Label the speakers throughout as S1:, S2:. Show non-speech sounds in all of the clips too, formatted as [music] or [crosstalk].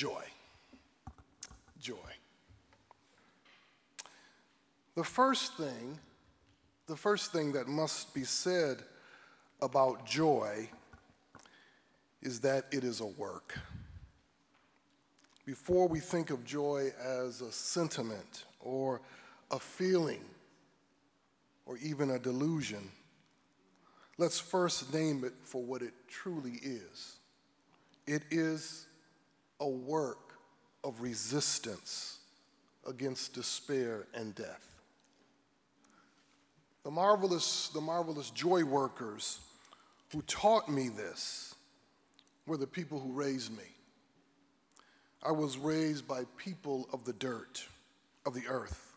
S1: joy. Joy. The first thing, the first thing that must be said about joy is that it is a work. Before we think of joy as a sentiment or a feeling or even a delusion, let's first name it for what it truly is. It is a work of resistance against despair and death. The marvelous, the marvelous joy workers who taught me this were the people who raised me. I was raised by people of the dirt, of the earth,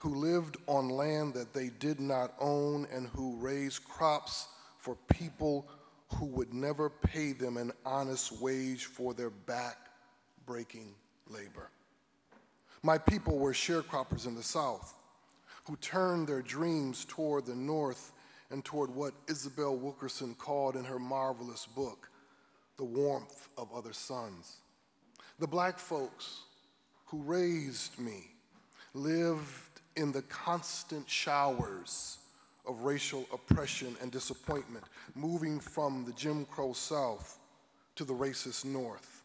S1: who lived on land that they did not own and who raised crops for people who would never pay them an honest wage for their back breaking labor. My people were sharecroppers in the South who turned their dreams toward the North and toward what Isabel Wilkerson called in her marvelous book, The Warmth of Other Suns. The black folks who raised me lived in the constant showers of racial oppression and disappointment, moving from the Jim Crow South to the racist North,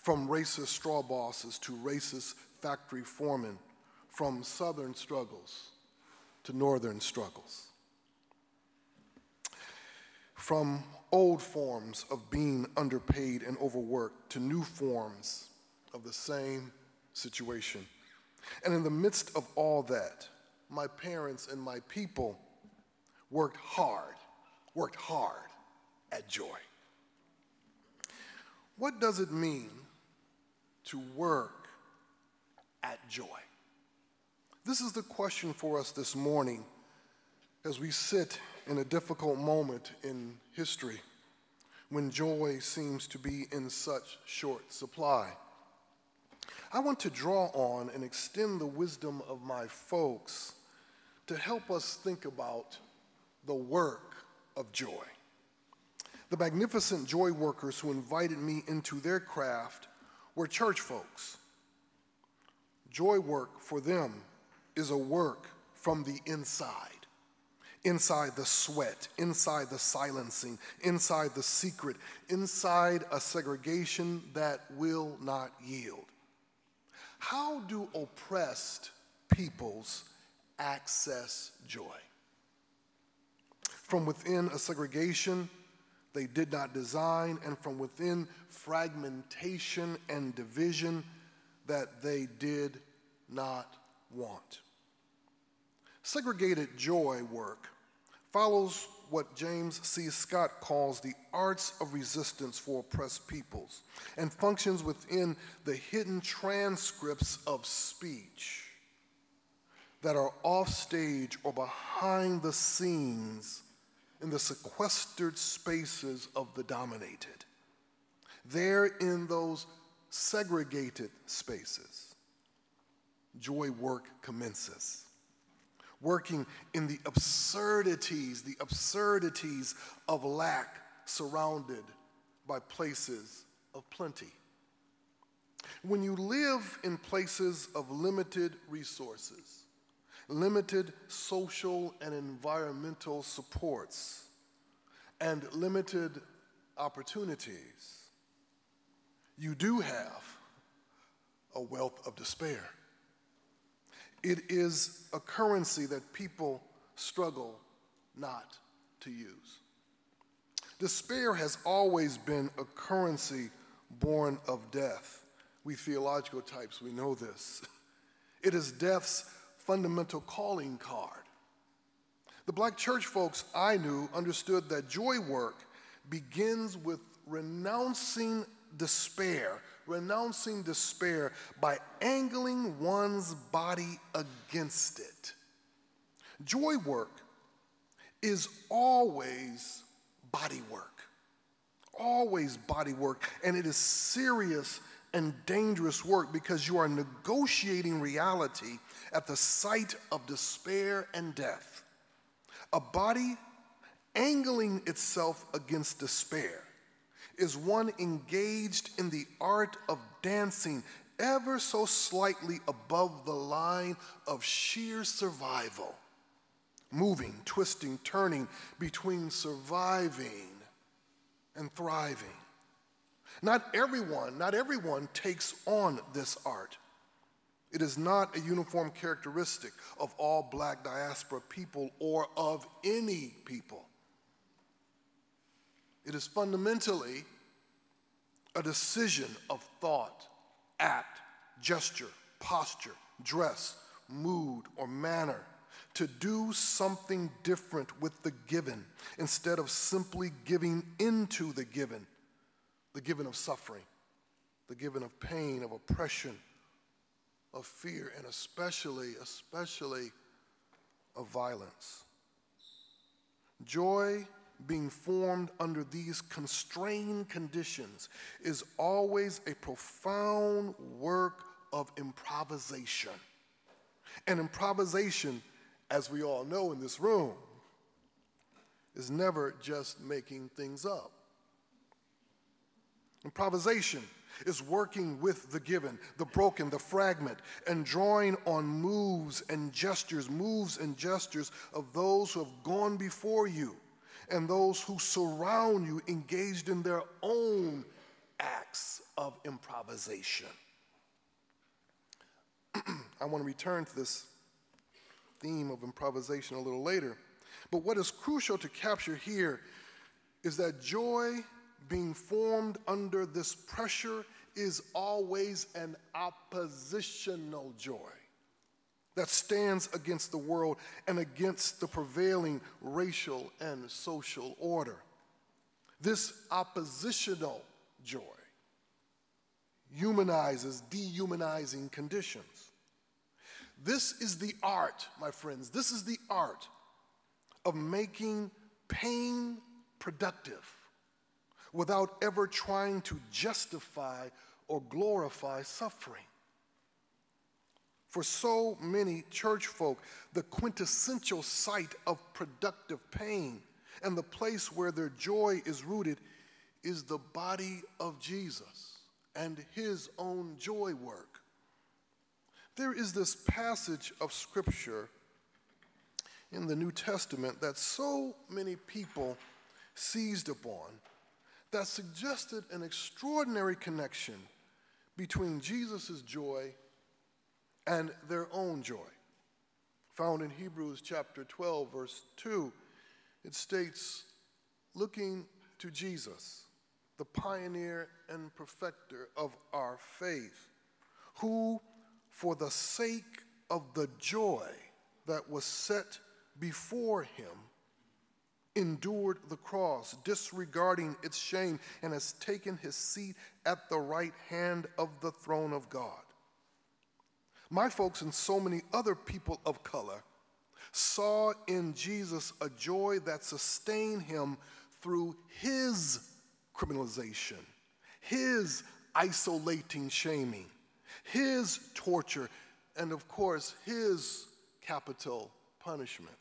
S1: from racist straw bosses to racist factory foremen, from Southern struggles to Northern struggles from old forms of being underpaid and overworked to new forms of the same situation. And in the midst of all that, my parents and my people worked hard, worked hard at joy. What does it mean to work at joy? This is the question for us this morning as we sit in a difficult moment in history when joy seems to be in such short supply. I want to draw on and extend the wisdom of my folks to help us think about the work of joy. The magnificent joy workers who invited me into their craft were church folks. Joy work for them is a work from the inside inside the sweat, inside the silencing, inside the secret, inside a segregation that will not yield. How do oppressed peoples access joy? From within a segregation they did not design, and from within fragmentation and division that they did not want. Segregated joy work follows what James C. Scott calls the arts of resistance for oppressed peoples and functions within the hidden transcripts of speech that are off stage or behind the scenes in the sequestered spaces of the dominated. There in those segregated spaces, joy work commences working in the absurdities, the absurdities of lack surrounded by places of plenty. When you live in places of limited resources, limited social and environmental supports, and limited opportunities, you do have a wealth of despair. It is a currency that people struggle not to use. Despair has always been a currency born of death. We theological types, we know this. [laughs] It is death's fundamental calling card. The black church folks I knew understood that joy work begins with renouncing despair, renouncing despair by angling one's body against it. Joy work is always body work, always body work, and it is serious and dangerous work because you are negotiating reality at the site of despair and death. A body angling itself against despair is one engaged in the art of dancing ever so slightly above the line of sheer survival, moving, twisting, turning between surviving and thriving. Not everyone, not everyone takes on this art. It is not a uniform characteristic of all black diaspora people or of any people. It is fundamentally a decision of thought, act, gesture, posture, dress, mood, or manner to do something different with the given instead of simply giving into the given, the given of suffering, the given of pain, of oppression, of fear, and especially, especially of violence. Joy being formed under these constrained conditions is always a profound work of improvisation. And improvisation, as we all know in this room, is never just making things up. Improvisation is working with the given, the broken, the fragment, and drawing on moves and gestures, moves and gestures of those who have gone before you and those who surround you engaged in their own acts of improvisation. [clears throat] I want to return to this theme of improvisation a little later. But what is crucial to capture here is that joy being formed under this pressure is always an oppositional joy that stands against the world and against the prevailing racial and social order. This oppositional joy humanizes dehumanizing conditions. This is the art, my friends, this is the art of making pain productive without ever trying to justify or glorify suffering. For so many church folk, the quintessential site of productive pain and the place where their joy is rooted is the body of Jesus and his own joy work. There is this passage of scripture in the New Testament that so many people seized upon that suggested an extraordinary connection between Jesus' joy and their own joy. Found in Hebrews chapter 12, verse 2, it states, looking to Jesus, the pioneer and perfecter of our faith, who, for the sake of the joy that was set before him, endured the cross, disregarding its shame, and has taken his seat at the right hand of the throne of God. My folks and so many other people of color saw in Jesus a joy that sustained him through his criminalization, his isolating shaming, his torture, and of course, his capital punishment.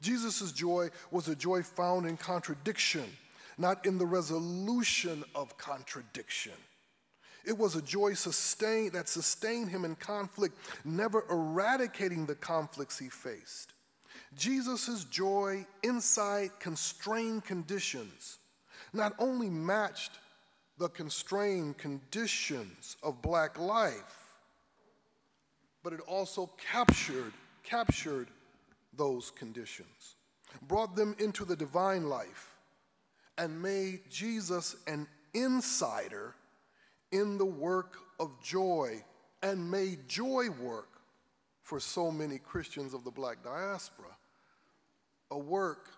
S1: Jesus' joy was a joy found in contradiction, not in the resolution of contradiction. It was a joy sustained, that sustained him in conflict, never eradicating the conflicts he faced. Jesus' joy inside constrained conditions not only matched the constrained conditions of black life, but it also captured, captured those conditions, brought them into the divine life, and made Jesus an insider in the work of joy and made joy work for so many Christians of the black diaspora a work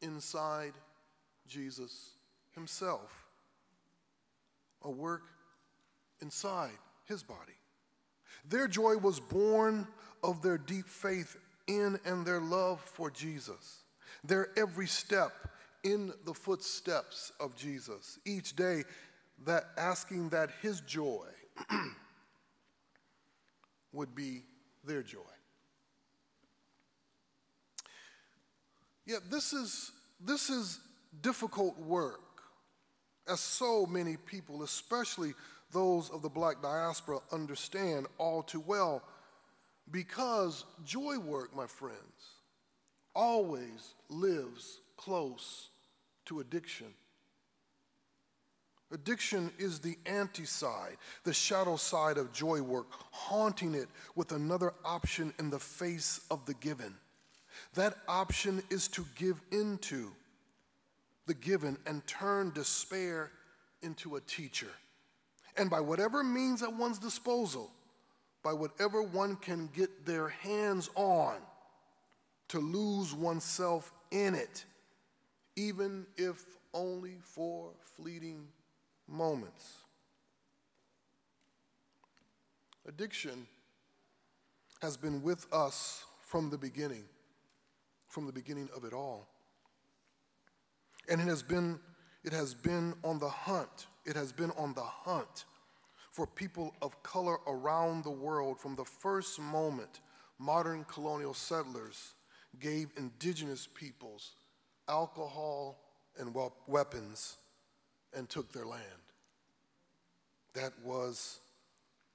S1: inside Jesus himself, a work inside his body. Their joy was born of their deep faith in and their love for Jesus, their every step in the footsteps of Jesus. Each day, that asking that his joy [clears throat] would be their joy. Yet this is, this is difficult work as so many people, especially those of the black diaspora, understand all too well. Because joy work, my friends, always lives close to addiction. Addiction is the anti side, the shadow side of joy work, haunting it with another option in the face of the given. That option is to give into the given and turn despair into a teacher. And by whatever means at one's disposal, by whatever one can get their hands on, to lose oneself in it, even if only for fleeting moments. Addiction has been with us from the beginning, from the beginning of it all. And it has been, it has been on the hunt. It has been on the hunt for people of color around the world from the first moment modern colonial settlers gave indigenous peoples alcohol and weapons and took their land. That was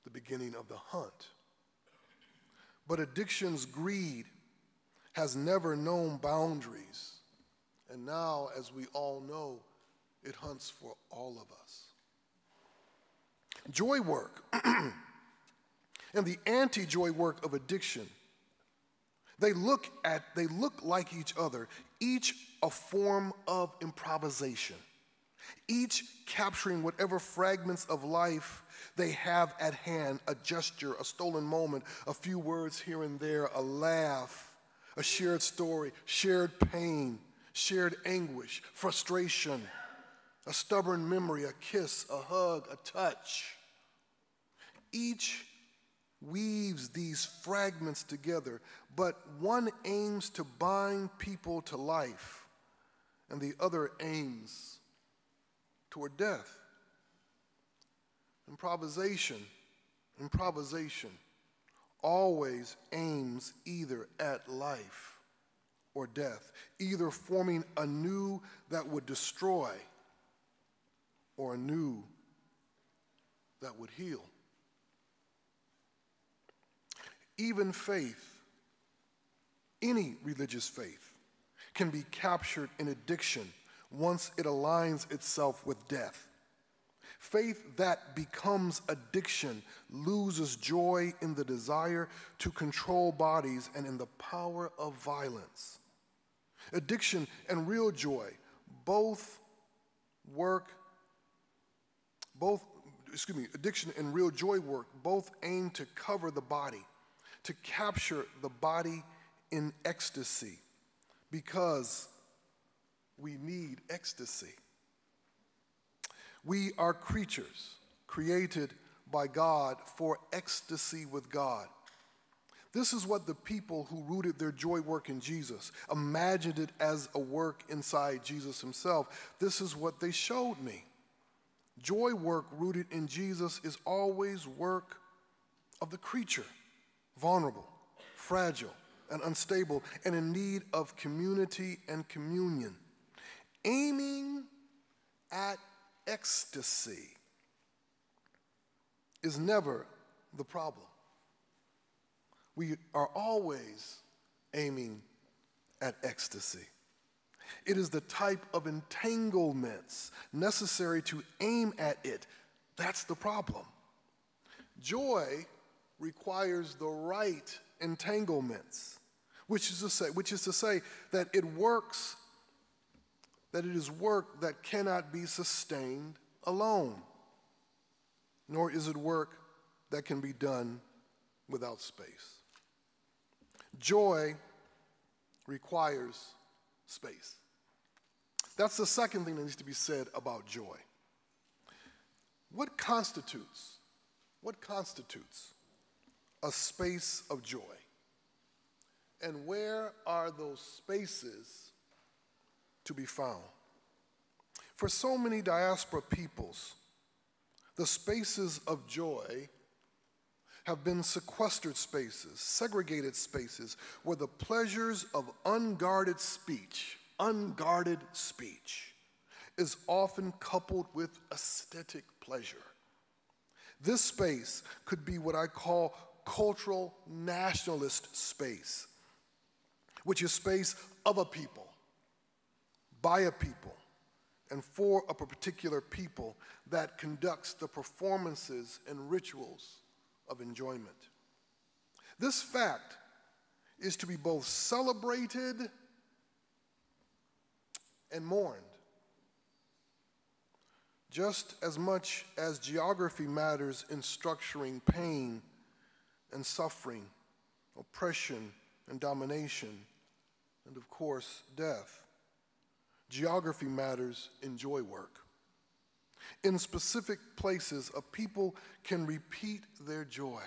S1: the beginning of the hunt. But addiction's greed has never known boundaries. And now, as we all know, it hunts for all of us. Joy work [clears throat] and the anti joy work of addiction. They look at they look like each other, each a form of improvisation, each capturing whatever fragments of life they have at hand, a gesture, a stolen moment, a few words here and there, a laugh, a shared story, shared pain, shared anguish, frustration, a stubborn memory, a kiss, a hug, a touch. Each weaves these fragments together, but one aims to bind people to life, and the other aims toward death. Improvisation, improvisation always aims either at life or death, either forming a new that would destroy or a new that would heal. Even faith, any religious faith, can be captured in addiction once it aligns itself with death. Faith that becomes addiction loses joy in the desire to control bodies and in the power of violence. Addiction and real joy both work, both, excuse me, addiction and real joy work both aim to cover the body, to capture the body in ecstasy, because we need ecstasy. We are creatures created by God for ecstasy with God. This is what the people who rooted their joy work in Jesus imagined it as a work inside Jesus himself. This is what they showed me. Joy work rooted in Jesus is always work of the creature, vulnerable, fragile, and unstable, and in need of community and communion. Aiming at ecstasy is never the problem. We are always aiming at ecstasy. It is the type of entanglements necessary to aim at it. That's the problem. Joy requires the right entanglements, which is to say, which is to say that it works, that it is work that cannot be sustained alone, nor is it work that can be done without space. Joy requires space. That's the second thing that needs to be said about joy. What constitutes, what constitutes a space of joy? And where are those spaces to be found? For so many diaspora peoples, the spaces of joy have been sequestered spaces, segregated spaces, where the pleasures of unguarded speech, unguarded speech, is often coupled with aesthetic pleasure. This space could be what I call cultural nationalist space, which is space of a people, by a people, and for a particular people that conducts the performances and rituals of enjoyment. This fact is to be both celebrated and mourned. Just as much as geography matters in structuring pain and suffering, oppression and domination, and of course, death, geography matters in joy work. In specific places, a people can repeat their joy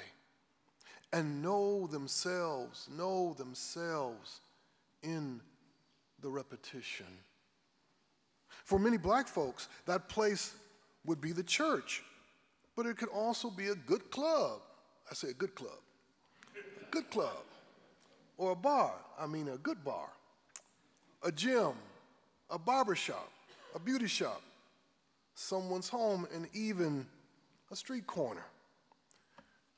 S1: and know themselves, know themselves in the repetition. For many black folks, that place would be the church, but it could also be a good club. I say a good club. A good club. Or a bar. I mean, a good bar. A gym, a barber shop, a beauty shop, someone's home, and even a street corner.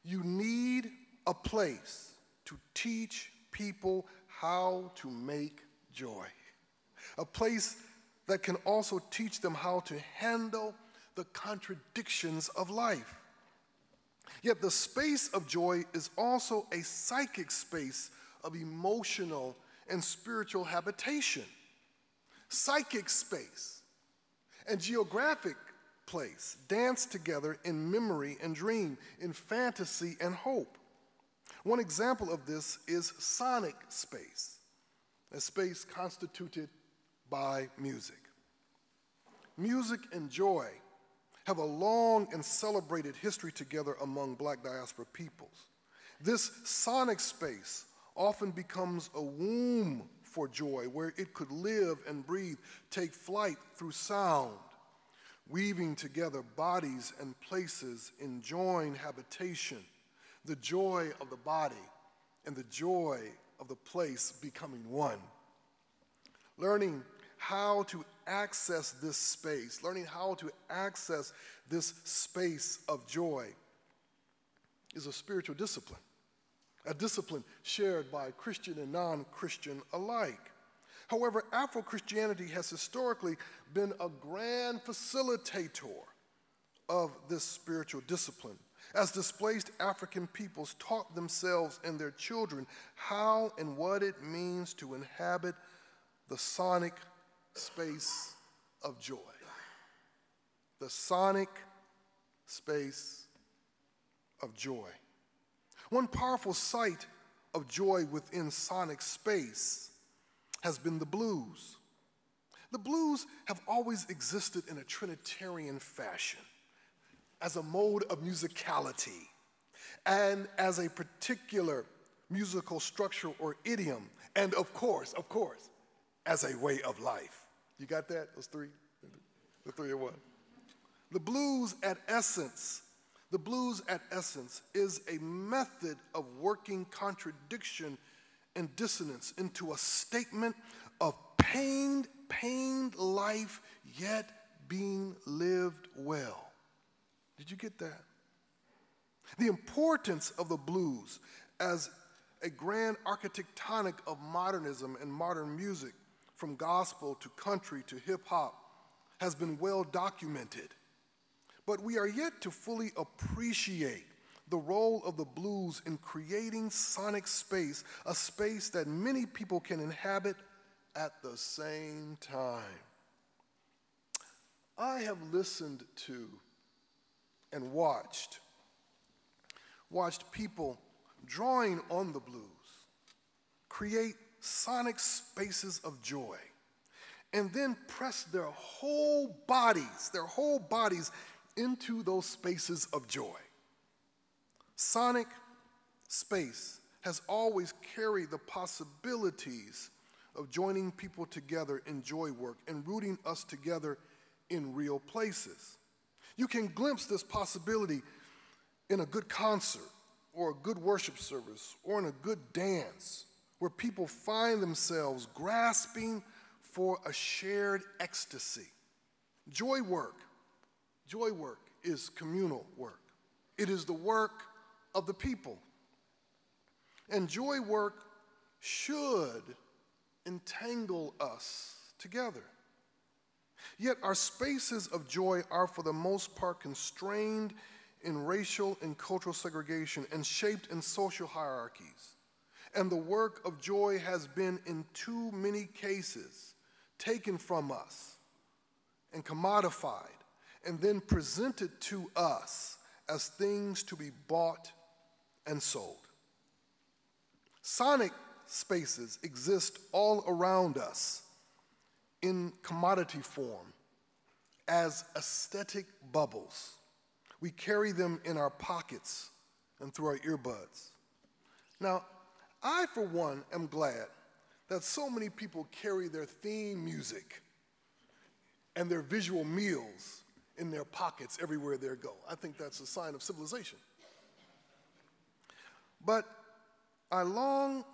S1: You need a place to teach people how to make joy, a place that can also teach them how to handle the contradictions of life. Yet the space of joy is also a psychic space of emotional and spiritual habitation. Psychic space and geographic place dance together in memory and dream, in fantasy and hope. One example of this is sonic space, a space constituted by music. Music and joy have a long and celebrated history together among black diaspora peoples. This sonic space often becomes a womb for joy where it could live and breathe, take flight through sound, weaving together bodies and places, enjoying habitation the joy of the body and the joy of the place becoming one. Learning how to access this space, learning how to access this space of joy is a spiritual discipline, a discipline shared by Christian and non Christian alike. However, Afro Christianity has historically been a grand facilitator of this spiritual discipline as displaced African peoples taught themselves and their children how and what it means to inhabit the sonic space of joy. The sonic space of joy. One powerful site of joy within sonic space has been the blues. The blues have always existed in a Trinitarian fashion as a mode of musicality and as a particular musical structure or idiom, and of course, of course, as a way of life. You got that? Those three? The three or one? The blues at essence, the blues at essence is a method of working contradiction and dissonance into a statement of pained, pained life, yet being lived well. Did you get that? The importance of the blues as a grand architectonic of modernism and modern music, from gospel to country to hip hop, has been well documented. But we are yet to fully appreciate the role of the blues in creating sonic space, a space that many people can inhabit at the same time. I have listened to and watched. Watched people drawing on the blues create sonic spaces of joy and then press their whole bodies, their whole bodies into those spaces of joy. Sonic space has always carried the possibilities of joining people together in joy work and rooting us together in real places. You can glimpse this possibility in a good concert or a good worship service or in a good dance where people find themselves grasping for a shared ecstasy Joy work, joy work is communal work. It is the work of the people. And joy work should entangle us together. Yet our spaces of joy are, for the most part, constrained in racial and cultural segregation and shaped in social hierarchies. And the work of joy has been, in too many cases, taken from us and commodified and then presented to us as things to be bought and sold. Sonic spaces exist all around us in commodity form as aesthetic bubbles. We carry them in our pockets and through our earbuds. Now, I, for one, am glad that so many people carry their theme music and their visual meals in their pockets everywhere they go. I think that's a sign of civilization. But I long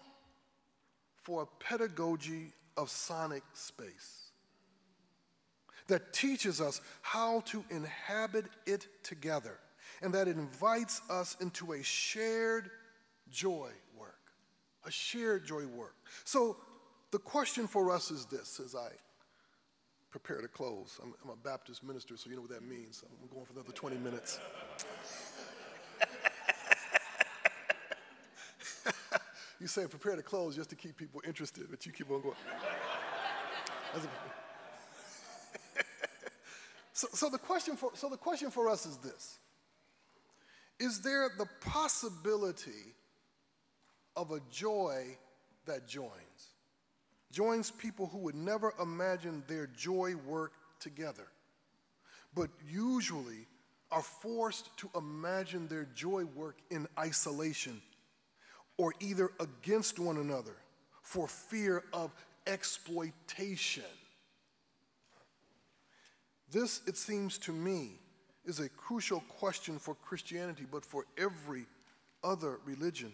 S1: for a pedagogy of sonic space that teaches us how to inhabit it together and that invites us into a shared joy. A shared joy work. So the question for us is this as I prepare to close. I'm, I'm, a Baptist minister, so you know what that means. I'm going for another 20 minutes. [laughs] you say prepare to close just to keep people interested, but you keep on going. [laughs] so, so, the question for, so the question for us is this Is there the possibility of a joy that joins? joins people who would never imagine their joy work together, but usually are forced to imagine their joy work in isolation or either against one another for fear of exploitation. This, it seems to me, is a crucial question for Christianity, but for every other religion.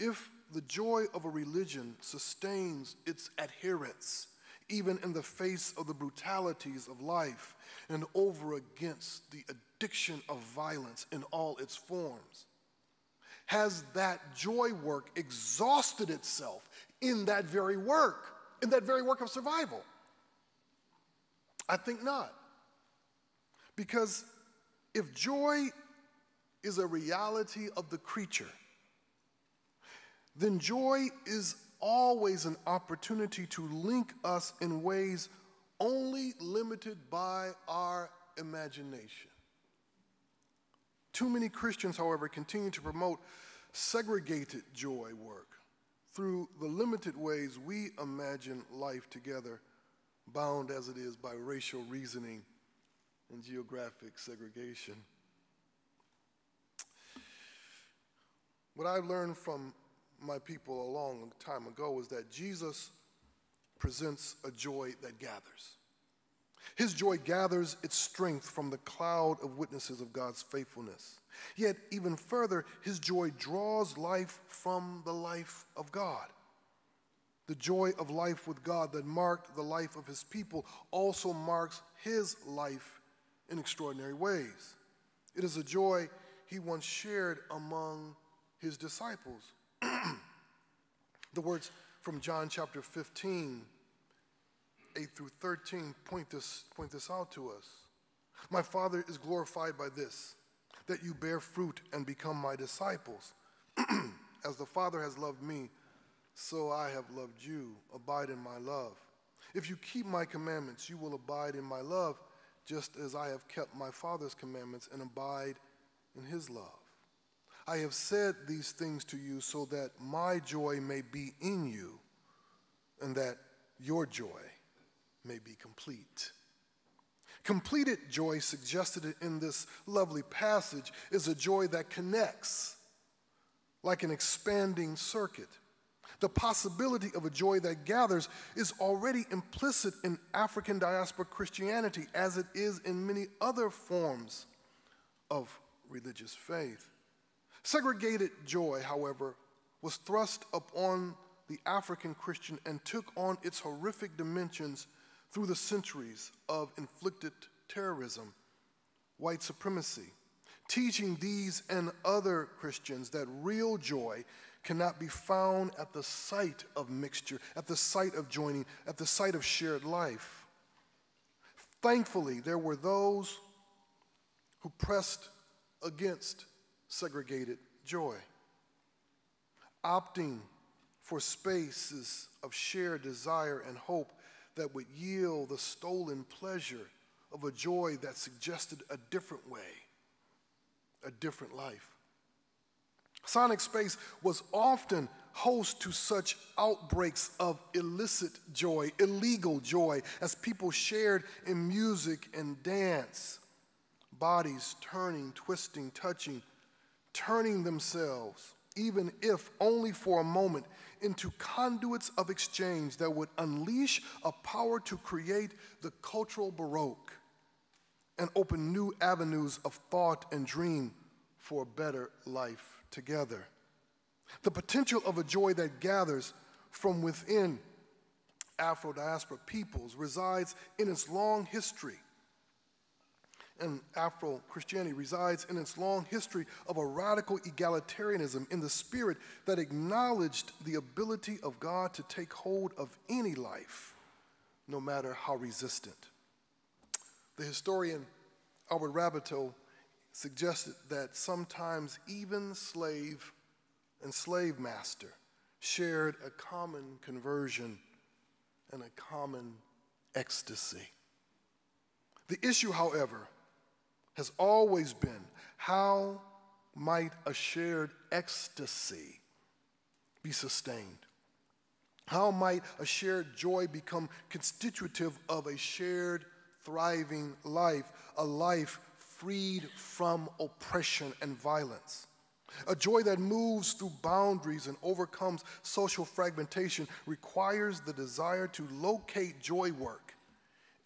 S1: If the joy of a religion sustains its adherents, even in the face of the brutalities of life and over against the addiction of violence in all its forms. Has that joy work exhausted itself in that very work, in that very work of survival? I think not. Because if joy is a reality of the creature, then joy is always an opportunity to link us in ways only limited by our imagination. Too many Christians, however, continue to promote segregated joy work through the limited ways we imagine life together, bound as it is by racial reasoning and geographic segregation. What I learned from my people a long time ago is that Jesus presents a joy that gathers. His joy gathers its strength from the cloud of witnesses of God's faithfulness. Yet, even further, his joy draws life from the life of God. The joy of life with God that marked the life of his people also marks his life in extraordinary ways. It is a joy he once shared among his disciples. The words from John chapter 15, 8 through 13, point this, point this out to us. My Father is glorified by this, that you bear fruit and become my disciples. [clears throat] As the Father has loved me, so I have loved you. Abide in my love. If you keep my commandments, you will abide in my love, just as I have kept my Father's commandments and abide in his love. I have said these things to you so that my joy may be in you and that your joy may be complete. Completed joy, suggested in this lovely passage, is a joy that connects like an expanding circuit. The possibility of a joy that gathers is already implicit in African diaspora Christianity, as it is in many other forms of religious faith. Segregated joy, however, was thrust upon the African Christian and took on its horrific dimensions through the centuries of inflicted terrorism, white supremacy, teaching these and other Christians that real joy cannot be found at the site of mixture, at the site of joining, at the site of shared life. Thankfully, there were those who pressed against segregated joy, opting for spaces of shared desire and hope that would yield the stolen pleasure of a joy that suggested a different way, a different life. Sonic Space was often host to such outbreaks of illicit joy, illegal joy, as people shared in music and dance, bodies turning, twisting, touching, turning themselves, even if only for a moment, into conduits of exchange that would unleash a power to create the cultural baroque and open new avenues of thought and dream for a better life together. The potential of a joy that gathers from within Afro diaspora peoples resides in its long history and Afro Christianity resides in its long history of a radical egalitarianism in the spirit that acknowledged the ability of God to take hold of any life, no matter how resistant. The historian Albert Raboteau suggested that sometimes even slave and slave master shared a common conversion and a common ecstasy. The issue, however, has always been how might a shared ecstasy be sustained? How might a shared joy become constitutive of a shared thriving life, a life freed from oppression and violence? A joy that moves through boundaries and overcomes social fragmentation requires the desire to locate joy work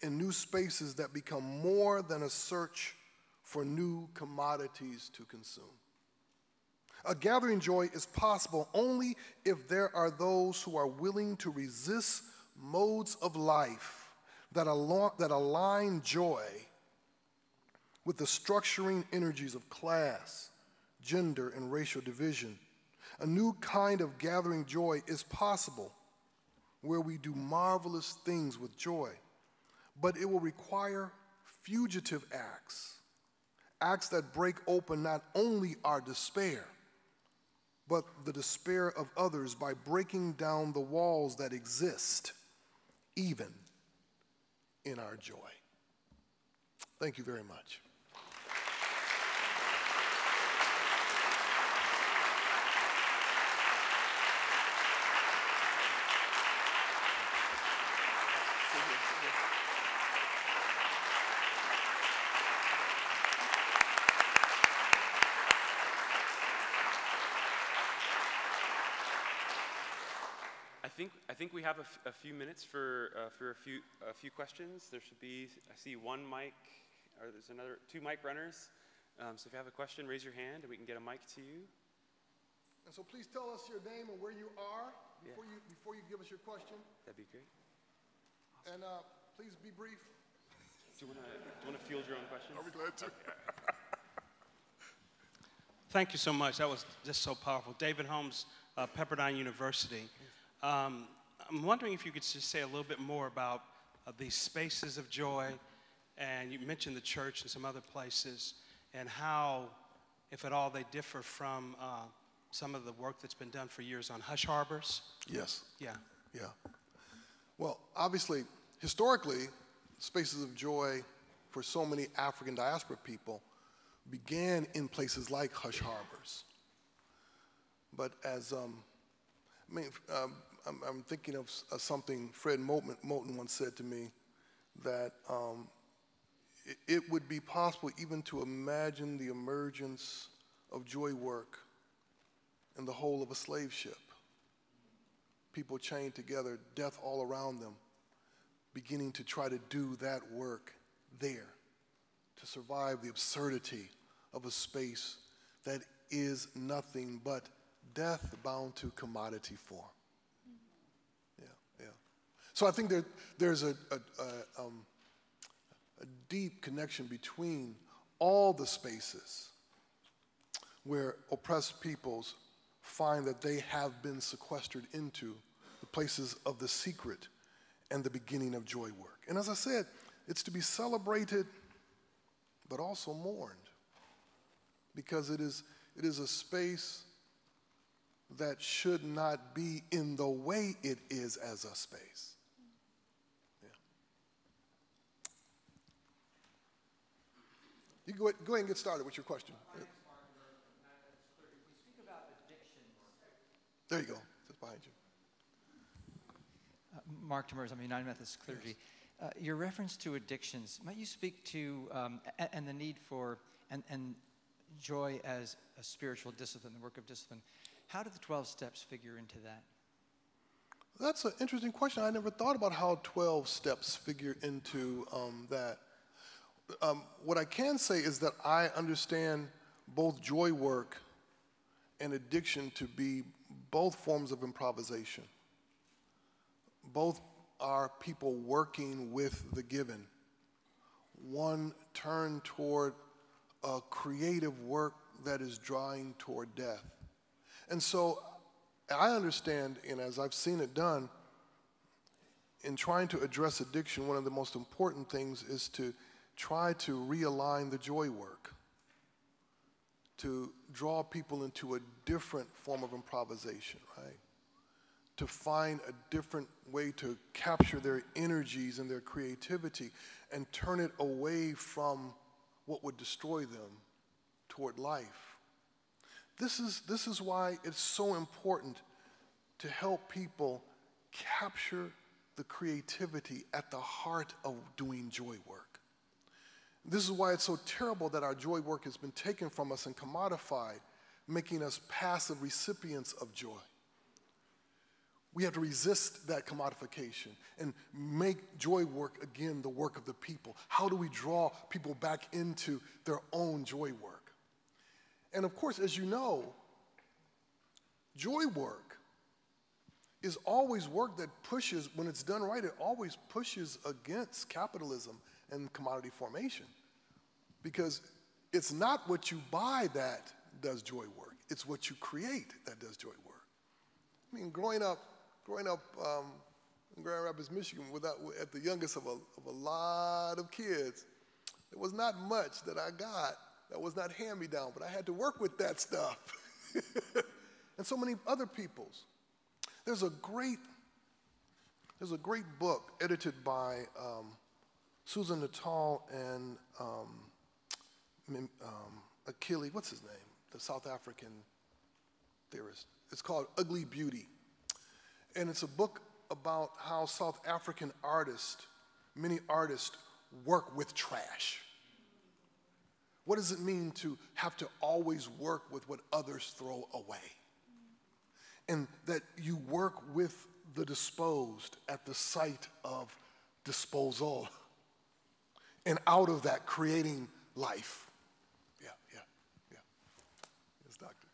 S1: in new spaces that become more than a search for new commodities to consume. A gathering joy is possible only if there are those who are willing to resist modes of life that, al- that align joy with the structuring energies of class, gender, and racial division. A new kind of gathering joy is possible where we do marvelous things with joy, but it will require fugitive acts acts that break open not only our despair, but the despair of others by breaking down the walls that exist, even in our joy. Thank you very much.
S2: Think, I think we have a, few minutes for, uh, for a, few, a few questions. There should be, I see one mic, or there's another, two mic runners. Um, so if you have a question, raise your hand and we can get a mic to you.
S1: And so please tell us your name and where you are before, yeah. you, before you give us your question.
S2: That'd be great.
S1: Awesome. And uh, please be brief.
S2: Do you want to field your own question?
S1: I'll be glad to.
S3: Thank you so much. That was just so powerful. David Holmes, uh, Pepperdine University. Um, I'm wondering if you could just say a little bit more about uh, these spaces of joy, and you mentioned the church and some other places, and how, if at all, they differ from uh, some of the work that's been done for years on hush harbors.
S1: Yes.
S3: Yeah.
S1: Yeah. Well, obviously, historically, spaces of joy for so many African diaspora people began in places like hush harbors. But as um, I mean, um, I'm, I'm thinking of something Fred Moten, once said to me that um, it, it would be possible even to imagine the emergence of joy work in the whole of a slave ship. People chained together, death all around them, beginning to try to do that work there to survive the absurdity of a space that is nothing but death bound to commodity form. So I think there, there's a, a, a, um, a deep connection between all the spaces where oppressed peoples find that they have been sequestered into the places of the secret and the beginning of joy work. And as I said, it's to be celebrated but also mourned because it is, it is a space that should not be in the way it is as a space. You go, go ahead and get started with your question. There you go. It's behind you.
S4: Uh, Mark Demers, I'm a United Methodist clergy. Uh, your reference to addictions, might you speak to um, and, and the need for and, and joy as a spiritual discipline, the work of discipline? How do the 12 steps figure into that?
S1: That's an interesting question. I never thought about how 12 steps figure into um, that. Um, what I can say is that I understand both joy work and addiction to be both forms of improvisation. Both are people working with the given. One turned toward a creative work that is drawing toward death. And so I understand, and as I've seen it done, in trying to address addiction, one of the most important things is to try to realign the joy work, to draw people into a different form of improvisation, right? To find a different way to capture their energies and their creativity and turn it away from what would destroy them toward life. This is, this is why it's so important to help people capture the creativity at the heart of doing joy work. This is why it's so terrible that our joy work has been taken from us and commodified, making us passive recipients of joy. We have to resist that commodification and make joy work again the work of the people. How do we draw people back into their own joy work? And of course, as you know, joy work is always work that pushes, when it's done right, it always pushes against capitalism and commodity formation. Because it's not what you buy that does joy work, it's what you create that does joy work. I mean, growing up, growing up um, in Grand Rapids, Michigan, without, at the youngest of a, of a lot of kids, there was not much that I got that was not hand me down, but I had to work with that stuff. [laughs] and so many other people's. There's a great, there's a great book edited by um, Susan Nuttall and um, um, Achille, what's his name? The South African theorist. It's called Ugly Beauty. And it's a book about how South African artists, many artists, work with trash. What does it mean to have to always work with what others throw away? And that you work with the disposed at the site of disposal. [laughs] And out of that, creating life. Yeah, yeah, yeah. Yes, Doctor.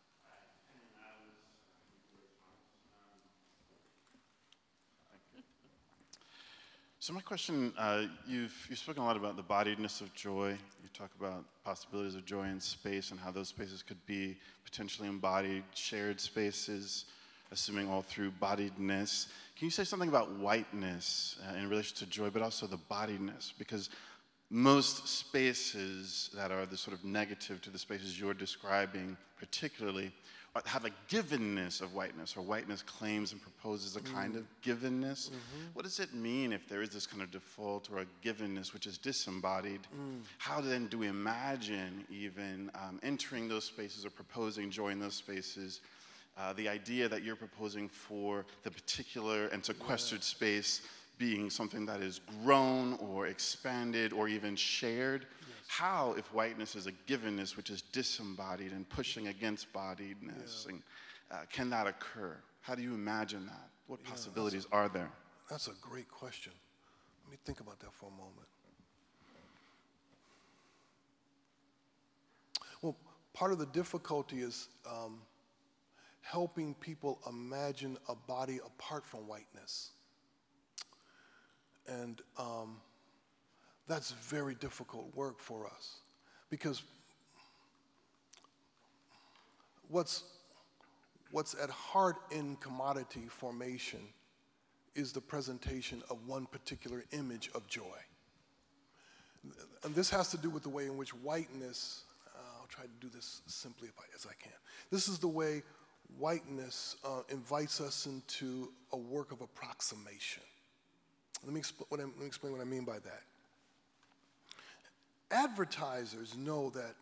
S5: So my question, uh, you've, you've spoken a lot about the bodiedness of joy. You talk about possibilities of joy in space and how those spaces could be potentially embodied, shared spaces, assuming all through bodiedness. Can you say something about whiteness uh, in relation to joy, but also the bodiedness? Because most spaces that are the sort of negative to the spaces you're describing, particularly, have a givenness of whiteness, or whiteness claims and proposes a mm. kind of givenness. Mm-hmm. What does it mean if there is this kind of default or a givenness which is disembodied? Mm. How then do we imagine even um, entering those spaces or proposing joy in those spaces? Uh, the idea that you're proposing for the particular and sequestered yeah. space being something that is grown or expanded or even shared how, if whiteness is a givenness which is disembodied and pushing against bodiedness, yeah. and, uh, can that occur? How do you imagine that? What yeah, possibilities a, are there?
S1: That's a great question. Let me think about that for a moment. Well, part of the difficulty is um, helping people imagine a body apart from whiteness. And um, that's very difficult work for us because what's, what's at heart in commodity formation is the presentation of one particular image of joy. And this has to do with the way in which whiteness, uh, I'll try to do this simply as I can. This is the way whiteness uh, invites us into a work of approximation. Let me, I, let me explain what I mean by that. Advertisers know that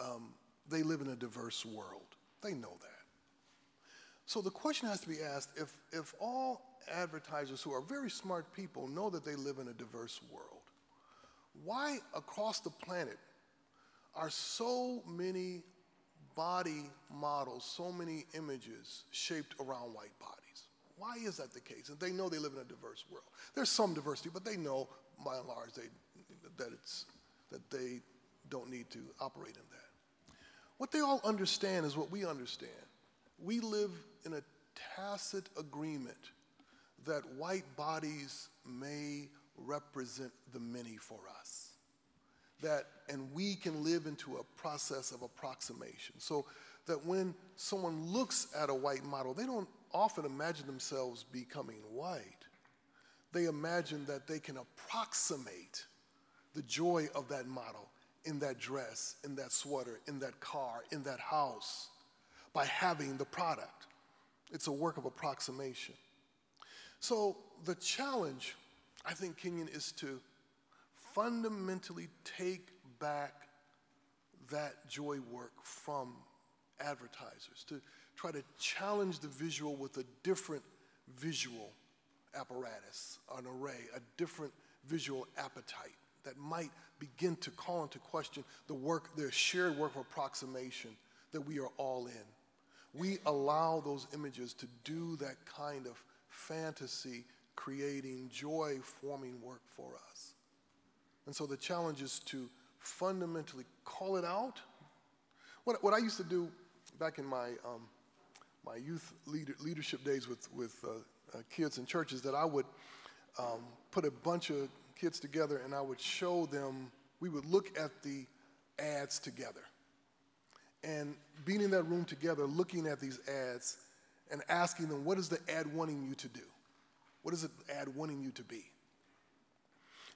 S1: um, they live in a diverse world. They know that. So the question has to be asked if, if all advertisers who are very smart people know that they live in a diverse world, why across the planet are so many body models, so many images shaped around white bodies? Why is that the case? And they know they live in a diverse world. There's some diversity, but they know by and large they, that, it's, that they don't need to operate in that. What they all understand is what we understand. We live in a tacit agreement that white bodies may represent the many for us. That, and we can live into a process of approximation. So that when someone looks at a white model, they don't often imagine themselves becoming white. They imagine that they can approximate the joy of that model in that dress, in that sweater, in that car, in that house by having the product. It's a work of approximation. So the challenge, I think, Kenyon, is to fundamentally take back that joy work from advertisers, to try to challenge the visual with a different visual apparatus, an array, a different visual appetite that might begin to call into question the work, the shared work of approximation that we are all in. We allow those images to do that kind of fantasy creating, joy forming work for us. And so the challenge is to fundamentally call it out. What, what I used to do back in my, um, my youth leader, leadership days with, with uh, uh, kids in churches, that I would um, put a bunch of kids together and I would show them, we would look at the ads together. And being in that room together, looking at these ads and asking them, what is the ad wanting you to do? What is the ad wanting you to be?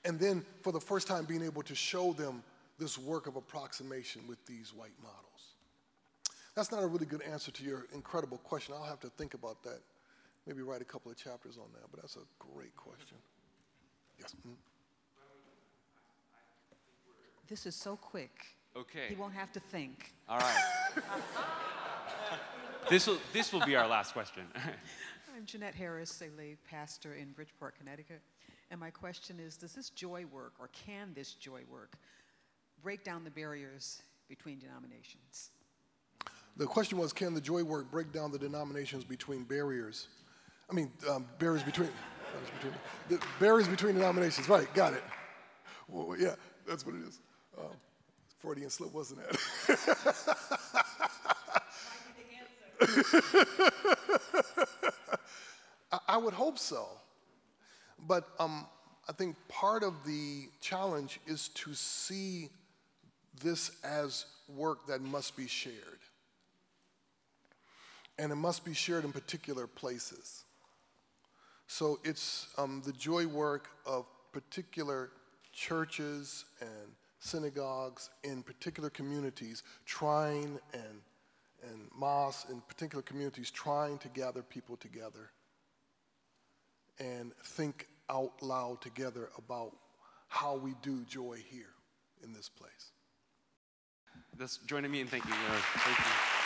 S1: And then for the first time, being able to show them this work of approximation with these white models. That's not a really good answer to your incredible question. I'll have to think about that. Maybe write a couple of chapters on that, but that's a great question. Yes. Mm-hmm.
S6: This is so quick.
S2: Okay.
S6: He won't have to think.
S2: All right. [laughs] this will this will be our last question. [laughs]
S6: I'm Jeanette Harris, a lay pastor in Bridgeport, Connecticut. And my question is Does this joy work, or can this joy work, break down the barriers between denominations?
S1: The question was Can the joy work break down the denominations between barriers? I mean, um, barriers between, between, the barriers between denominations, right, got it. Well, yeah, that's what it is. Um, Freudian slip, wasn't it? [laughs] I, I would hope so. But um, I think part of the challenge is to see this as work that must be shared. And it must be shared in particular places. So it's um, the joy work of particular churches and synagogues in particular communities trying and, and mosques in particular communities trying to gather people together and think out loud together about how we do joy here in this place.
S2: That's joining me in thanking you. Lord. Thank you.